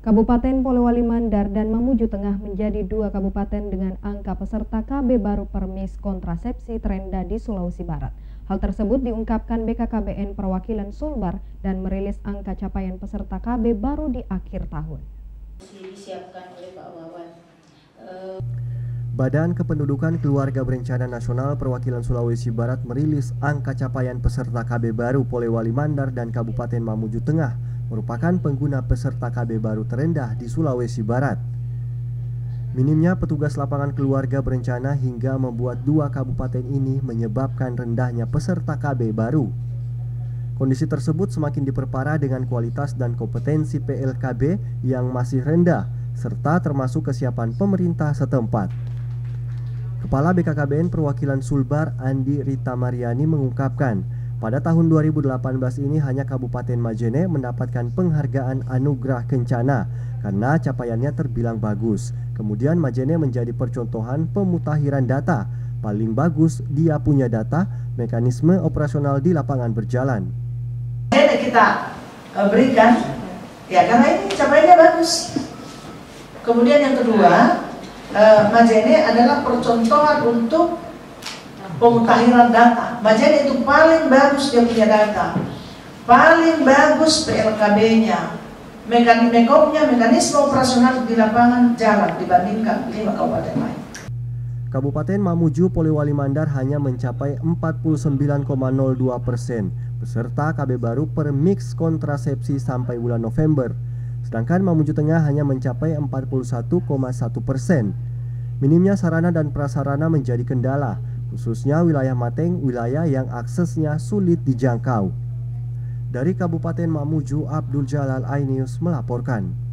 Kabupaten Polewali Mandar dan Mamuju Tengah menjadi dua kabupaten dengan angka peserta KB baru permis kontrasepsi terendah di Sulawesi Barat. Hal tersebut diungkapkan BKKBN Perwakilan Sulbar dan merilis angka capaian peserta KB baru di akhir tahun. Disiapkan oleh Pak Wawan. Badan Kependudukan Keluarga Berencana Nasional Perwakilan Sulawesi Barat merilis angka capaian peserta KB baru Polewali Mandar dan Kabupaten Mamuju Tengah merupakan pengguna peserta KB baru terendah di Sulawesi Barat. Minimnya petugas lapangan keluarga berencana hingga membuat dua kabupaten ini menyebabkan rendahnya peserta KB baru. Kondisi tersebut semakin diperparah dengan kualitas dan kompetensi PLKB yang masih rendah, serta termasuk kesiapan pemerintah setempat. Kepala BKKBN Perwakilan Sulbar Andi Rita Mariani mengungkapkan, pada tahun 2018 ini hanya Kabupaten Majene mendapatkan penghargaan Anugerah Kencana karena capaiannya terbilang bagus. Kemudian Majene menjadi percontohan pemutakhiran data. Paling bagus dia punya data, mekanisme operasional di lapangan berjalan. Ini kita eh, berikan, ya karena ini capaiannya bagus. Kemudian yang kedua, eh, Majene adalah percontohan untuk pemutahiran data. Majene itu paling bagus dia punya data. Paling bagus PLKB-nya. Mekanisme mekanisme operasional di lapangan jalan dibandingkan lima kabupaten lain. Kabupaten Mamuju Polewali Mandar hanya mencapai 49,02 persen peserta KB baru per mix kontrasepsi sampai bulan November. Sedangkan Mamuju Tengah hanya mencapai 41,1 persen. Minimnya sarana dan prasarana menjadi kendala khususnya wilayah Mateng, wilayah yang aksesnya sulit dijangkau. Dari Kabupaten Mamuju, Abdul Jalal Ainius melaporkan.